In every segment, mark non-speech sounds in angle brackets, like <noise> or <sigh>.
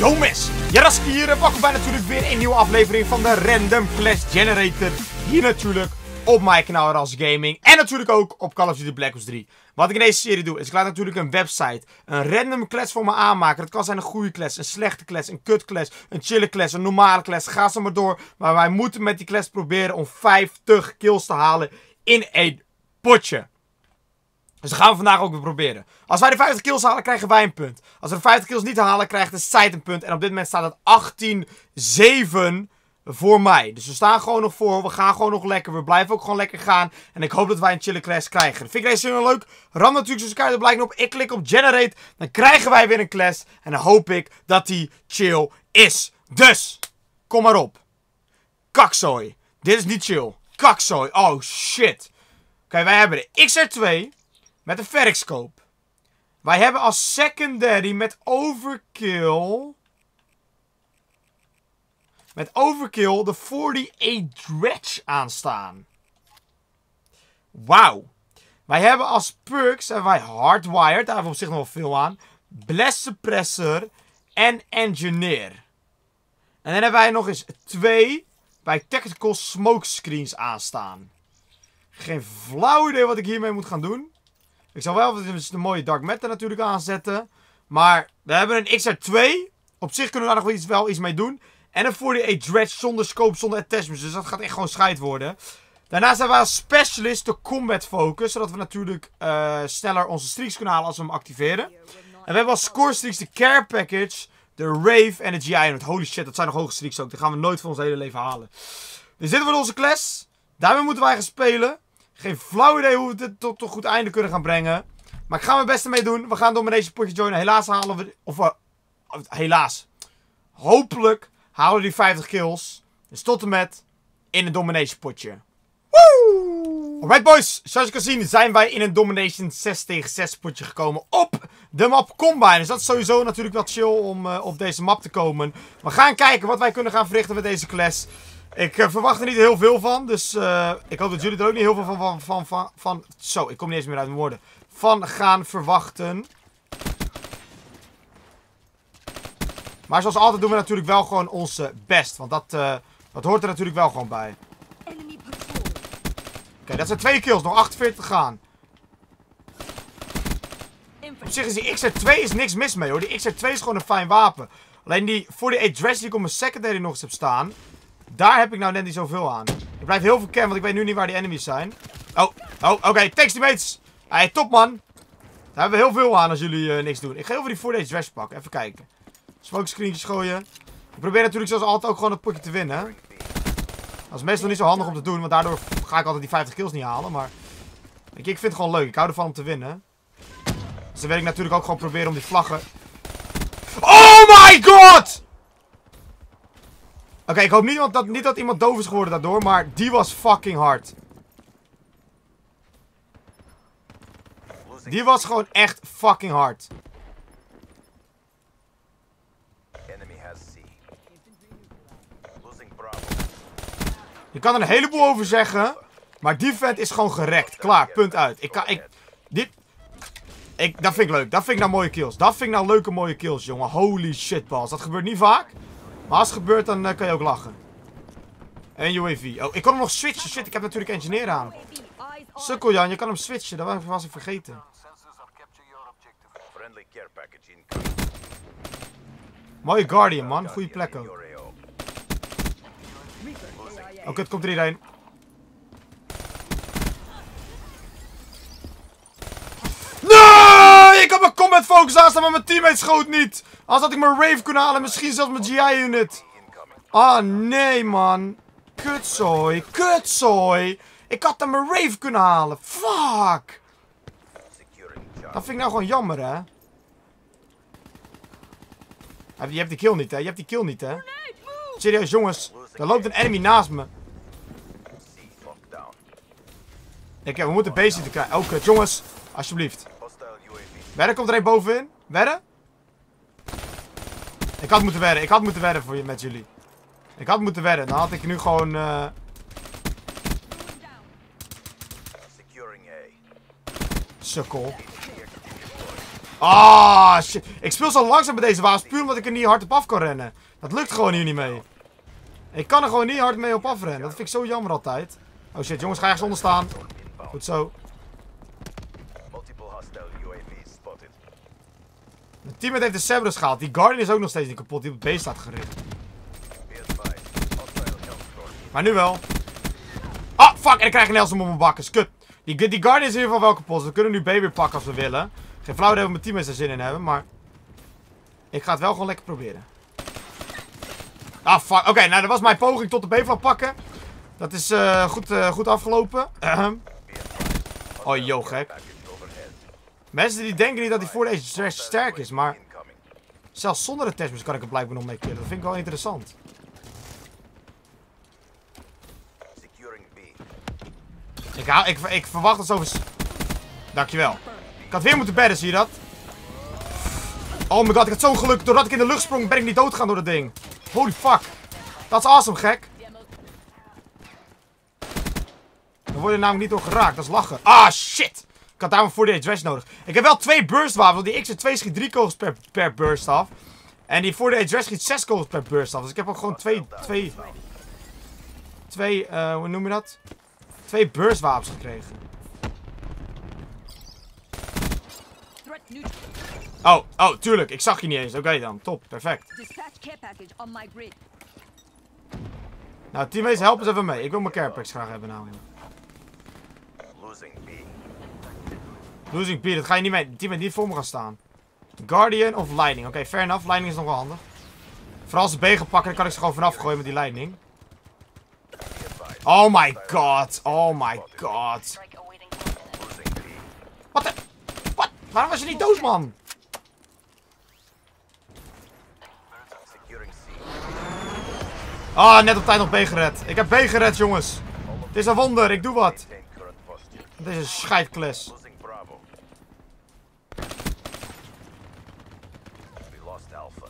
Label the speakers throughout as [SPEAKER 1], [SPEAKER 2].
[SPEAKER 1] Yo mes, Jaraski hier en welkom bij natuurlijk weer een nieuwe aflevering van de Random Clash Generator. Hier natuurlijk op mijn kanaal Ras Gaming en natuurlijk ook op Call of Duty Black Ops 3. Wat ik in deze serie doe is ik laat natuurlijk een website, een random class voor me aanmaken. Dat kan zijn een goede class, een slechte class, een kut class, een chille class, een normale class. Ga ze maar door. Maar wij moeten met die class proberen om 50 kills te halen in één potje. Dus dat gaan we vandaag ook weer proberen. Als wij de 50 kills halen, krijgen wij een punt. Als we de 50 kills niet halen, krijgt de site een punt. En op dit moment staat het 18-7 voor mij. Dus we staan gewoon nog voor. We gaan gewoon nog lekker. We blijven ook gewoon lekker gaan. En ik hoop dat wij een chille class krijgen. Vind ik deze heel leuk? Ram natuurlijk zo'n kaart blijkt op. Ik klik op generate. Dan krijgen wij weer een class. En dan hoop ik dat die chill is. Dus, kom maar op. Kakzooi. Dit is niet chill. Kakzooi. Oh shit. Oké, wij hebben de XR2 met een verkscope. Wij hebben als secondary met overkill... Met overkill de 48 dredge aanstaan. Wauw. Wij hebben als perks hebben wij hardwired, daar hebben we op zich nog wel veel aan. Blast suppressor en engineer. En dan hebben wij nog eens twee bij tactical smoke screens aanstaan. Geen flauw idee wat ik hiermee moet gaan doen. Ik zal wel even een mooie Dark Matter natuurlijk aanzetten. Maar we hebben een XR2. Op zich kunnen we daar nog wel iets, mee doen. En een 48 Dredge zonder scope, zonder attachments. Dus dat gaat echt gewoon scheid worden. Daarnaast hebben we als specialist de combat focus. Zodat we natuurlijk uh, sneller onze streaks kunnen halen als we hem activeren. En we hebben als score streaks de care package, de rave en de GI. Holy shit, dat zijn nog hoge streaks ook. Die gaan we nooit van ons hele leven halen. Dus dit wordt onze class. Daarmee moeten wij gaan spelen. Geen flauw idee hoe we dit tot een goed einde kunnen gaan brengen. Maar ik ga mijn best ermee doen. We gaan door met deze potje joinen. Helaas halen we... Of uh, helaas. Hopelijk halen we die 50 kills. Dus tot en met in een domination potje. Woo! Alright boys, zoals je kan zien zijn wij in een domination 6 tegen 6 potje gekomen op de map Combine. Dus dat is sowieso natuurlijk wel chill om uh, op deze map te komen. We gaan kijken wat wij kunnen gaan verrichten met deze class. Ik uh, verwacht er niet heel veel van, dus uh, ik hoop dat jullie er ook niet heel veel van, van, van, van, van... Zo, ik kom niet eens meer uit mijn woorden. Van gaan verwachten. Maar zoals altijd doen we natuurlijk wel gewoon onze best. Want dat, uh, dat hoort er natuurlijk wel gewoon bij. Oké, okay, dat zijn twee kills. Nog 48 te gaan. Op zich is die XR2 is niks mis mee hoor. Die XR2 is gewoon een fijn wapen. Alleen die voor die dress die ik op mijn secondary nog eens heb staan. Daar heb ik nou net niet zoveel aan. Ik blijf heel veel kennen, want ik weet nu niet waar die enemies zijn. Oh, oh, oké. Okay. Thanks, teammates. Hey, top, man. Daar hebben we heel veel aan als jullie uh, niks doen. Ik ga over die 4 dress pakken. Even kijken. Smoke gooien. Ik probeer natuurlijk zoals altijd ook gewoon het potje te winnen. Dat is meestal niet zo handig om te doen, want daardoor ga ik altijd die 50 kills niet halen. Maar ik, ik vind het gewoon leuk. Ik hou ervan om te winnen. Dus dan wil ik natuurlijk ook gewoon proberen om die vlaggen... Oh my god! Oké, ik hoop niet dat, niet dat iemand doof is geworden daardoor, maar die was fucking hard. Die was gewoon echt fucking hard. Je kan er een heleboel over zeggen, maar die vent is gewoon gerekt. Klaar, punt uit. Ik kan, ik, dit, ik, dat vind ik leuk. Dat vind ik nou mooie kills. Dat vind ik nou leuke mooie kills, jongen. Holy shit, balls. Dat gebeurt niet vaak. Maar als het gebeurt, dan uh, kan je ook lachen. En UAV. Oh, ik kan hem nog switchen. Shit, ik heb natuurlijk engineer aan. Sukkel Jan, je kan hem switchen. Dat was ik vergeten. Mooie Guardian, man. Goeie plek ook. Oké, het komt er hierheen. Nee! Focus aanstaan, maar mijn teammate schoot niet. Als had ik mijn Rave kunnen halen. Misschien zelfs mijn GI-unit. Ah, nee, man. Kutzooi. Kutzooi. Ik had dan mijn Rave kunnen halen. Fuck. Dat vind ik nou gewoon jammer, hè. Je hebt die kill niet, hè. Je hebt die kill niet, hè. Serieus, jongens. Er loopt een enemy naast me. Ik, we moeten basic te krijgen. Oh, kut. Jongens, alsjeblieft. Wedden komt er een bovenin. Wedden? Ik had moeten wedden. Ik had moeten wedden voor je, met jullie. Ik had moeten wedden. Dan had ik nu gewoon... Uh... Ah, shit. Ik speel zo langzaam met deze wapens, puur omdat ik er niet hard op af kan rennen. Dat lukt gewoon hier niet mee. Ik kan er gewoon niet hard mee op afrennen. Dat vind ik zo jammer altijd. Oh shit, jongens, ga ergens onder staan. Goed zo. Mijn teammate heeft de Cerberus gehaald. Die Guardian is ook nog steeds niet kapot. Die op het B staat gericht. Maar nu wel. Ah, fuck. En ik krijg een Nelson op mijn bakken. Kut. Die, Guardian is in ieder geval wel kapot. Dus we kunnen nu B weer pakken als we willen. Geen flauw idee of mijn teammates er zin in hebben, maar... Ik ga het wel gewoon lekker proberen. Ah, fuck. Oké, nou, dat was mijn poging tot de B-flap pakken. Dat is eh, goed, eh, goed afgelopen. Oh, yo, gek. Mensen die denken niet dat hij voor deze stress sterk is, maar... Zelfs zonder de testbus kan ik er blijkbaar nog mee killen. Dat vind ik wel interessant. Ik, hou, ik, ik verwacht dat zo... vers- Dankjewel. Ik had weer moeten bedden, zie je dat? Oh my god, ik had zo'n geluk. Doordat ik in de lucht sprong, ben ik niet doodgegaan door dat ding. Holy fuck. Dat is awesome, gek. Dan word je namelijk niet door geraakt. Dat is lachen. Ah, shit. Ik had daarom voor de dredge nodig. Ik heb wel twee burst wapens. Want die X2 schiet drie kogels per, per burst af. En die voor de dredge schiet zes kogels per burst af. Dus ik heb ook gewoon twee... Twee... Twee, eh, hoe noem je dat? Twee burst wapens gekregen. Oh, oh, tuurlijk. Ik zag je niet eens. Oké dan. Top. Perfect. Nou, teammates, help eens even mee. Ik wil mijn care packs graag hebben namelijk.
[SPEAKER 2] Losing B.
[SPEAKER 1] Losing P, dat ga je niet mee. Teammate niet voor me gaan staan. Guardian of Lightning. Oké, fair enough. Lightning is nog wel handig. Vooral als ze B pakken, dan kan ik ze gewoon vanaf gooien met die Lightning. Oh my god. Oh my god. Wat de... Wat? Waarom was je niet dood, man? Ah, net op tijd nog B gered. Ik heb B gered, jongens. Het is een wonder. Ik doe wat. Het is een scheidkles.
[SPEAKER 2] Losing Bravo. We lost Alpha.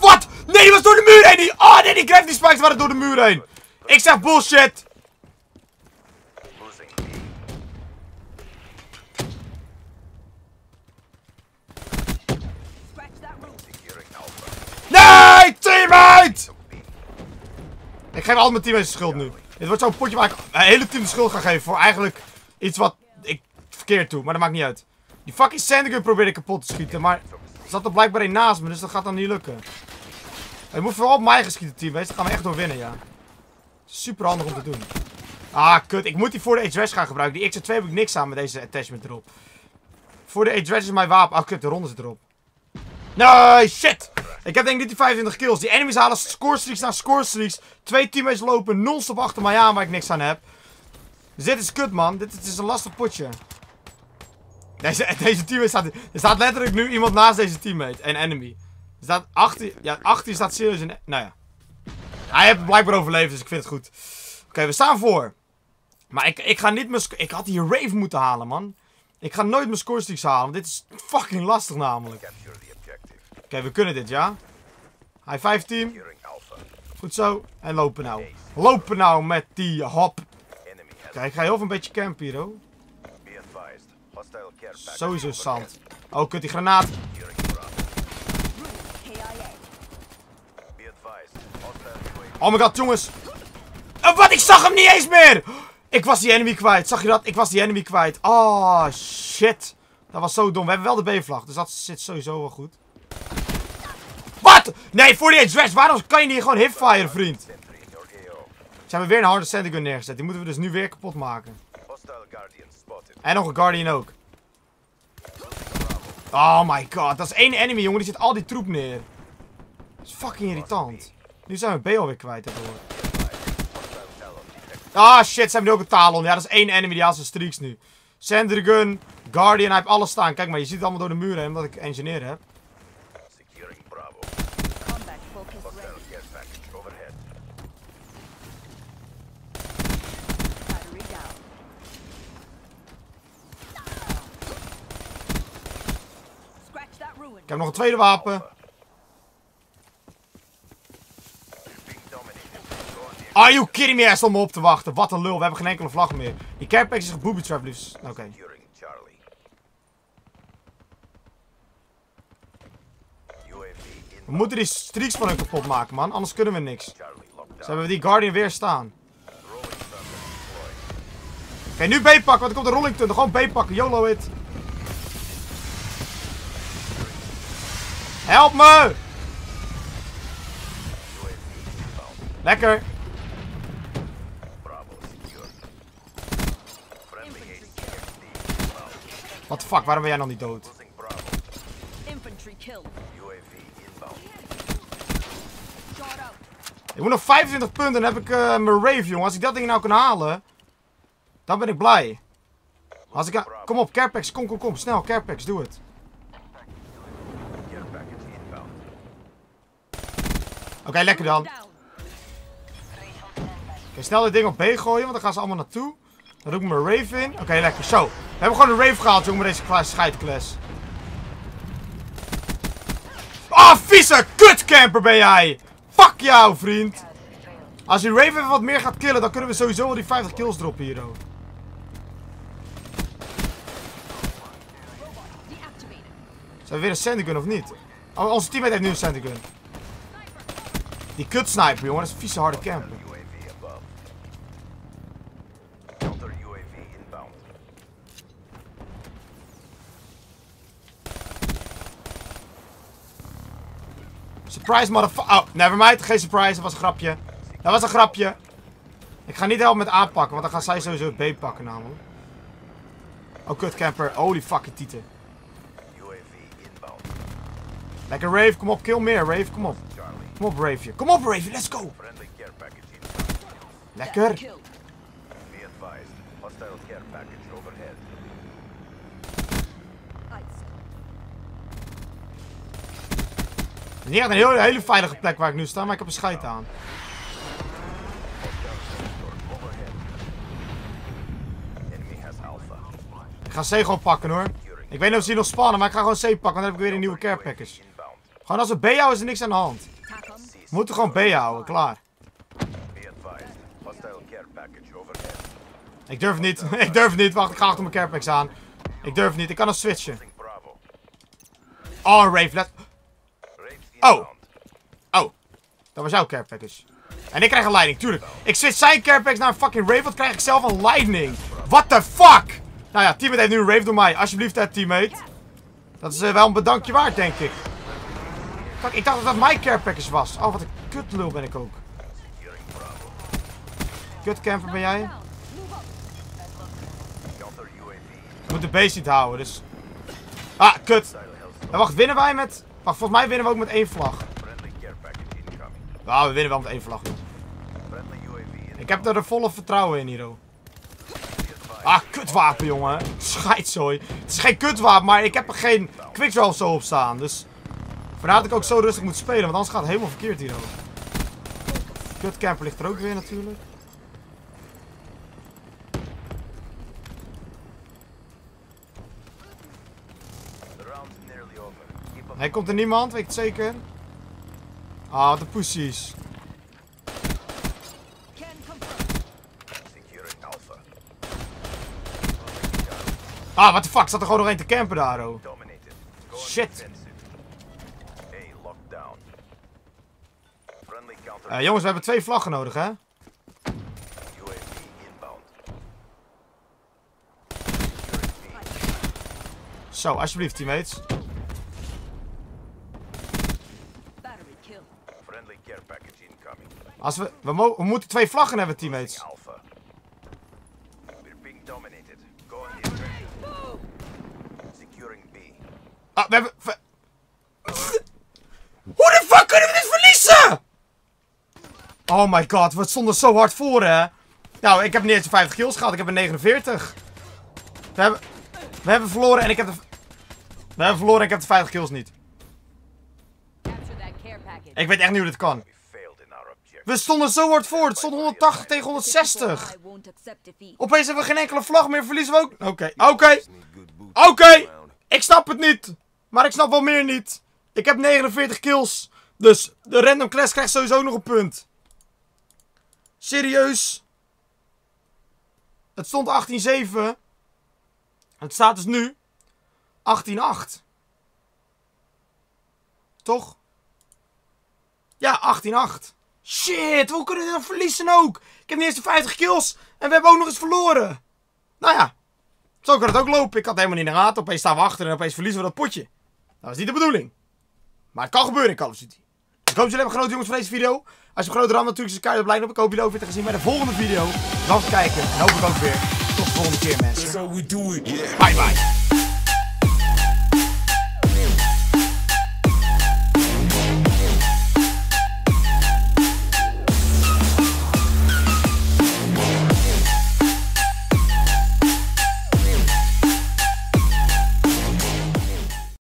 [SPEAKER 1] Wat? Nee, die was door de muur heen. Die... Oh, nee, die gravity spikes waren door de muur heen. Ik zeg bullshit. Nee, teammate! Ik geef al mijn teammates schuld nu. Dit wordt zo'n potje waar ik een hele team de schuld ga geven voor eigenlijk iets wat ik verkeerd doe. Maar dat maakt niet uit. Die fucking Sandigun probeerde ik kapot te schieten, maar zat er blijkbaar een naast me, dus dat gaat dan niet lukken. Je moet vooral op mij geschieten, teammates. Dan gaan we echt door winnen, ja. Super handig om te doen. Ah, kut. Ik moet die voor de H-Dress gaan gebruiken. Die X2 heb ik niks aan met deze attachment erop. Voor de H-Dress is mijn wapen. Oh, kut. De ronde zit erop. Nee, shit! Ik heb denk ik niet die 25 kills. Die enemies halen scorestreaks na scorestreaks. Twee teammates lopen non-stop achter mij aan waar ik niks aan heb. Dus dit is kut, man. Dit is een lastig potje. Deze, deze teammate staat... Er staat letterlijk nu iemand naast deze teammate. Een enemy. Er staat achter... Ja, achter staat serieus een... Nou ja. Hij heeft blijkbaar overleefd, dus ik vind het goed. Oké, we staan voor. Maar ik, ik ga niet mijn... Ik had hier Rave moeten halen, man. Ik ga nooit mijn scorestreaks halen. Dit is fucking lastig namelijk. Oké, we kunnen dit, ja? High five team. Goed zo. En lopen nou. Lopen nou met die hop. Kijk, ik ga heel veel een beetje campen hier, hoor. Sowieso zand. Oh, kut, die granaat. Oh my god, jongens. Eh, wat? Ik zag hem niet eens meer. Ik was die enemy kwijt. Zag je dat? Ik was die enemy kwijt. Oh, shit. Dat was zo dom. We hebben wel de B-vlag, dus dat zit sowieso wel goed. Wat? Nee, voor die Edge Waarom kan je niet gewoon hipfire, vriend? Ze hebben weer een harde Sandgun neergezet. Die moeten we dus nu weer kapot maken. En nog een Guardian ook. Oh my god, dat is één enemy, jongen. Die zit al die troep neer. Dat is fucking irritant. Nu zijn we B alweer kwijt,
[SPEAKER 2] detected.
[SPEAKER 1] Ah shit, ze hebben nu ook een Talon. Ja, dat is één enemy die haalt zijn streaks nu. Sandrigun, Guardian, hij heeft alles staan. Kijk maar, je ziet het allemaal door de muren omdat ik engineer heb. Ik heb nog een tweede wapen. Are you kidding me? Hij stond me op te wachten. Wat een lul. We hebben geen enkele vlag meer. Die carepack is booby trap liefst. Oké. We moeten die streaks van hem kapot maken, man. Anders kunnen we niks. Ze hebben we die Guardian weer staan. Oké, nu B pakken, want er komt de Rollington. Gewoon B pakken. YOLO it. Help me! Lekker. What the fuck, waarom ben jij nog niet dood? Ik moet nog 25 punten, dan heb ik eh, mijn rave, jongen. Als ik dat ding nou kan halen, dan ben ik blij. Als ik... Kom op, Carepax, kom, kom, kom. Snel, Carepax, doe het.
[SPEAKER 2] Care package inbound.
[SPEAKER 1] Oké, lekker dan. Oké, snel dit ding op B gooien, want dan gaan ze allemaal naartoe. Dan doe ik mijn rave in. Oké, lekker. Zo. We hebben gewoon een rave gehaald, jongen, met deze scheidkles. Ah, vieze kutcamper ben jij! Fuck jou, vriend! Als die rave even wat meer gaat killen, dan kunnen we sowieso wel die 50 kills droppen hier, oh.
[SPEAKER 3] Deactivated.
[SPEAKER 1] Zijn we weer een Sandygun of niet? Oh, onze teammate heeft nu een Sandygun. Die kut sniper, jongen, dat is een vieze harde
[SPEAKER 2] inbound.
[SPEAKER 1] Surprise, motherfucker. Oh, nevermind. Geen surprise. Dat was een grapje. Dat was een grapje. Ik ga niet helpen met aanpakken, want dan gaan zij sowieso B pakken namelijk. Oh, kut camper. Holy fucking tieten. Lekker Rave. Kom op, kill meer. Rave, kom op. Kom op, Rave. Kom op, Rave. Let's go. Lekker. Niet echt een hele, hele veilige plek waar ik nu sta, maar ik heb een scheid aan. Ik ga C gewoon pakken hoor. Ik weet niet of ze hier nog spannen, maar ik ga gewoon C pakken, want dan heb ik weer een nieuwe care package. Gewoon als we B houden is er niks aan de hand. We moeten gewoon B houden, klaar. Ik durf niet. <laughs> ik durf niet. Wacht, ik ga achter mijn carepacks aan. Ik durf niet. Ik kan nog switchen. Oh, Rave, let... Oh. Oh, dat was jouw care package. En ik krijg een leiding, tuurlijk. Ik switch zijn care package naar een fucking Rave, wat krijg ik zelf een leiding? What the fuck? Nou ja, teammate heeft nu een Rave door mij. Alsjeblieft, hè, teammate. Dat is eh, wel een bedankje waard, denk ik. Ik dacht dat dat mijn care package was. Oh, wat een kutlul ben ik ook. Kut camper ben jij? Ik moet de base niet houden, dus... Ah, kut. En wacht, winnen wij met... Wacht, volgens mij winnen we ook met één vlag. Nou, we winnen wel met één vlag. Ik heb er volle vertrouwen in, Hiro. Ah, kutwapen, jongen. Scheidzooi. Het is geen kutwapen, maar ik heb er geen quickdraw zo op staan. Dus vandaar dat ik ook zo rustig moet spelen, want anders gaat het helemaal verkeerd hier ook. Kutcamper ligt er ook weer natuurlijk. Nee, komt er niemand, weet ik het zeker. Ah, wat de pussies. Ah, what the fuck, zat er gewoon nog één te campen daar, oh. Shit. Eh, jongens, we hebben twee vlaggen nodig, hè? Zo, alsjeblieft, teammates. Als we, we, mo- we moeten twee vlaggen hebben, teammates.
[SPEAKER 2] Alpha. We're being dominated. Go on the offensive. Securing B.
[SPEAKER 1] Ah, we hebben... we- Hoe de fuck kunnen we dit verliezen? Oh my god, we stonden zo hard voor, hè? Nou, ik heb niet eens 50 kills gehad, ik heb er 49. We hebben, we hebben verloren en ik heb de... We hebben verloren en ik heb de 50 kills niet. Ik weet echt niet hoe dit kan.
[SPEAKER 2] We
[SPEAKER 1] stonden zo hard voor, het stond 180 tegen 160.
[SPEAKER 3] I won't accept defeat.
[SPEAKER 1] Opeens hebben we geen enkele vlag meer, verliezen we ook... Oké, oké. Oké, ik snap het niet. Maar ik snap wel meer niet. Ik heb 49 kills. Dus de random class krijgt sowieso nog een punt. Serieus. Het stond 18-7. Het staat dus nu 18-8. Toch? Ja, 18-8. Shit, hoe kunnen we dan verliezen ook? Ik heb de 50 kills en we hebben ook nog eens verloren. Nou ja, zo kan het ook lopen. Ik had helemaal niet in de gaten. Opeens staan we achter en opeens verliezen we dat potje. Dat was niet de bedoeling. Maar het kan gebeuren in Call of Duty. Ik hoop jullie hebben genoten jongens van deze video. Als je grote ram natuurlijk is de blij op. Ik hoop jullie ook weer te gaan zien bij de volgende video. Het kijken en hoop ik ook weer. Tot de volgende keer mensen. Bye bye.